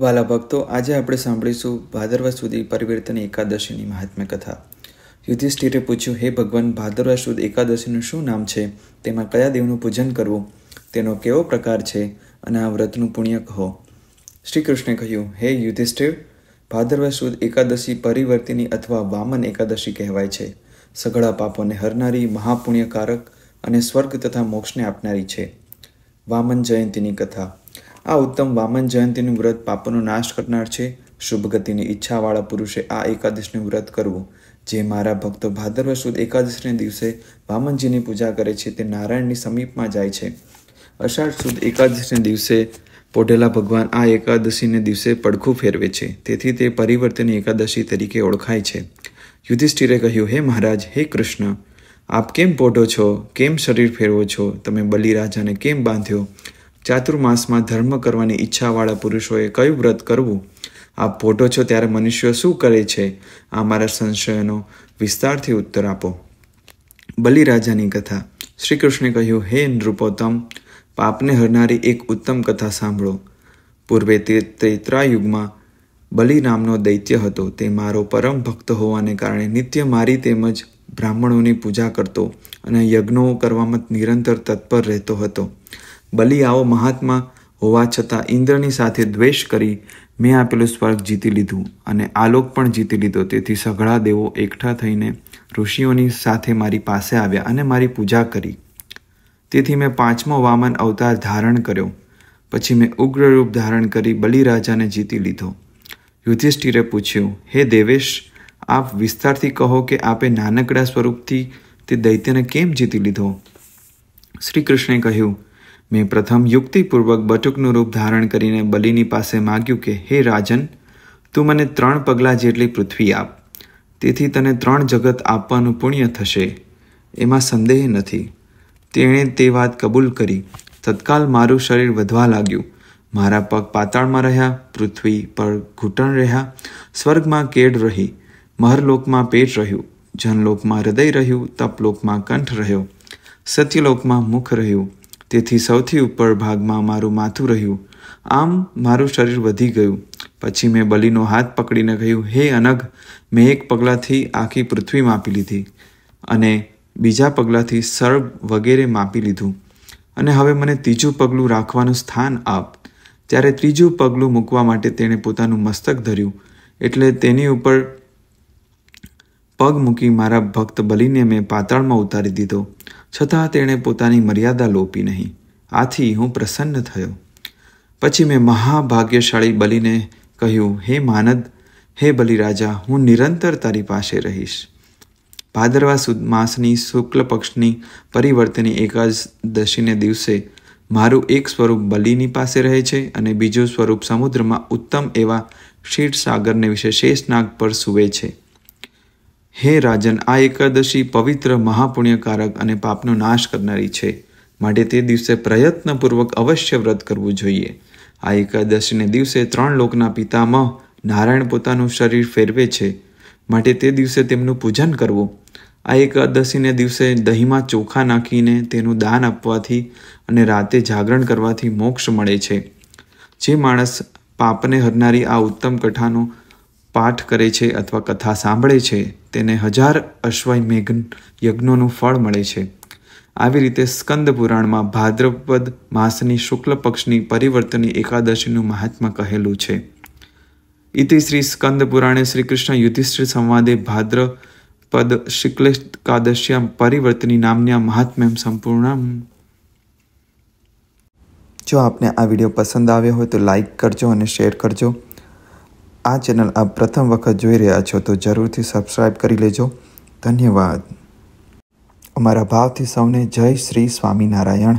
વાલા ભક્તો, આજે આપણે સાંભળીશું ભાદરવા સુધી પરિવર્તન એકાદશીની મહાત્મ્ય કથા. યુધિષ્ઠિરે પૂછ્યું, હે ભગવાન, ભાદરવા સુદ એકાદશીનું શું નામ છે? તેમાં કયા દેવનું પૂજન કરવું? તેનો કેવો પ્રકાર છે? અને આ વ્રતનું પુણ્ય કહો. શ્રી કૃષ્ણે કહ્યું, હે યુધિષ્ઠિર, ભાદરવા સુદ એકાદશી પરિવર્તિની અથવા વામન એકાદશી કહેવાય છે. સઘળા પાપોને હરનારી મહાપુણ્યકારક અને સ્વર્ગ તથા મોક્ષને આપનારી છે. વામન જયંતીની કથા. આ ઉત્તમ વામન જયંતીનું વ્રત પાપોનો નાશ કરનાર છે. શુભ ગતિની ઈચ્છાવાળા પુરુષે આ એકાદશીનું વ્રત કરવું. જે મારા ભક્તો ભાદરવ સુદ એકાદશીને દિવસે વામનજીની પૂજા કરે છે તે નારાયણની સમીપમાં જાય છે. અષાઢ સુદ એકાદશીને દિવસે પોઢેલા ભગવાન આ એકાદશીને દિવસે પડખું ફેરવે છે. તેથી તે પરિવર્તની એકાદશી તરીકે ઓળખાય છે. યુધિષ્ઠિરે કહ્યું, હે મહારાજ, હે કૃષ્ણ, આપ કેમ પોઢો છો? કેમ શરીર ફેરવો છો? તમે બલિરાજાને કેમ બાંધ્યો? ચાતુર્માસમાં ધર્મ કરવાની ઈચ્છાવાળા પુરુષોએ કયું વ્રત કરવું? આપ ફોટો છો ત્યારે મનુષ્યો શું કરે છે? આ મારા સંશયનો વિસ્તારથી ઉત્તર આપો. બલિરાજાની કથા. શ્રી કૃષ્ણે કહ્યું, હે નૃપોત્તમ, પાપને હરનારી એક ઉત્તમ કથા સાંભળો. પૂર્વે ત્રેત્રાયુગમાં બલિ નામનો દૈત્ય હતો. તે મારો પરમ ભક્ત હોવાને કારણે નિત્ય મારી તેમજ બ્રાહ્મણોની પૂજા કરતો અને યજ્ઞો કરવામાં નિરંતર તત્પર રહેતો હતો. બલિ આવો મહાત્મા, હોવા છતાં ઇન્દ્રની સાથે દ્વેષ કરી મેં આપેલું સ્વર્ગ જીતી લીધું અને આલોક પણ જીતી લીધો. તેથી સઘળા દેવો એકઠા થઈને ઋષિઓની સાથે મારી પાસે આવ્યા અને મારી પૂજા કરી. તેથી મેં પાંચમો વામન અવતાર ધારણ કર્યો. પછી મેં ઉગ્ર રૂપ ધારણ કરી બલિરાજાને જીતી લીધો. યુધિષ્ઠિરે પૂછ્યું, હે દેવેશ, આપ વિસ્તારથી કહો કે આપે નાનકડા સ્વરૂપથી તે દૈત્યને કેમ જીતી લીધો? શ્રી કૃષ્ણે કહ્યું મેં પ્રથમ યુક્તિપૂર્વક બટુકનું રૂપ ધારણ કરીને બલિની પાસે માગ્યું કે, હે રાજન, તું મને ત્રણ પગલાં જેટલી પૃથ્વી આપ. તેથી તને ત્રણ જગત આપવાનું પુણ્ય થશે. એમાં સંદેહ નથી. તેણે તે વાત કબૂલ કરી. તત્કાલ મારું શરીર વધવા લાગ્યું. મારા પગ પાતાળમાં રહ્યા, પૃથ્વી પર ઘૂંટણ રહ્યા, સ્વર્ગમાં કેડ રહી મહરલોકમાં પેટ રહ્યું, જનલોકમાં હૃદય રહ્યું, તપલોકમાં કંઠ રહ્યો, સત્યલોકમાં મુખ રહ્યું તેથી સૌથી ઉપર ભાગમાં મારું માથું રહ્યું. આમ મારું શરીર વધી ગયું. પછી મેં બલિનો હાથ પકડીને કહ્યું, હે અનગ, મેં એક પગલાંથી આખી પૃથ્વી માપી લીધી અને બીજા પગલાંથી સર્વ વગેરે માપી લીધું. અને હવે મને ત્રીજું પગલું રાખવાનું સ્થાન આપ. ત્યારે ત્રીજું પગલું મૂકવા માટે તેણે પોતાનું મસ્તક ધર્યું. એટલે તેની ઉપર પગ મૂકી મારા ભક્ત બલિને મેં પાતાળમાં ઉતારી દીધો. છતાં તેણે પોતાની મર્યાદા લોપી નહીં. આથી હું પ્રસન્ન થયો. પછી મેં મહાભાગ્યશાળી બલિને કહ્યું, હે માનદ, હે બલિરાજા, હું નિરંતર તારી પાસે રહીશ. ભાદરવા સુદ માસની શુક્લ પક્ષની પરિવર્તની એકાદશીને દિવસે મારું એક સ્વરૂપ બલિની પાસે રહે છે અને બીજું સ્વરૂપ સમુદ્રમાં ઉત્તમ એવા ક્ષીરસાગરને વિશે શેષનાગ પર સૂવે છે. હે રાજન, આ એકાદશી પવિત્ર, મહાપુણ્યકારક અને પાપનો નાશ કરનારી છે. માટે તે દિવસે પ્રયત્નપૂર્વક અવશ્ય વ્રત કરવું જોઈએ. આ એકાદશીને દિવસે ત્રણ લોકના પિતામહ નારાયણ પોતાનું શરીર ફેરવે છે. માટે તે દિવસે તેમનું પૂજન કરવું. આ એકાદશીને દિવસે દહીંમાં ચોખા નાખીને તેનું દાન આપવાથી અને રાતે જાગરણ કરવાથી મોક્ષ મળે છે. જે માણસ પાપને હરનારી આ ઉત્તમ કથાનો પાઠ કરે છે અથવા કથા સાંભળે છે, તેને હજાર અશ્વમેઘ યજ્ઞોનું ફળ મળે છે. આવી રીતે સ્કંદ પુરાણમાં ભાદ્રપદ માસની શુક્લ પક્ષની પરિવર્તની એકાદશીનું મહાત્મા કહેલું છે. ઇતિ શ્રી સ્કંદ પુરાણે શ્રી કૃષ્ણ યુધિષ્ઠિર સંવાદે ભાદ્રપદ શુક્લેકાદશ્યામ પરિવર્તની નામના મહાત્મ્યમ સંપૂર્ણ જો આપને આ વીડિયો પસંદ આવ્યો હોય તો લાઈક કરજો અને શેર કરજો. આ ચેનલ આપ પ્રથમ વખત જોઈ રહ્યા છો તો જરૂરથી સબસ્ક્રાઈબ કરી લેજો. ધન્યવાદ. અમારા ભાવથી સૌને જય શ્રી સ્વામિનારાયણ.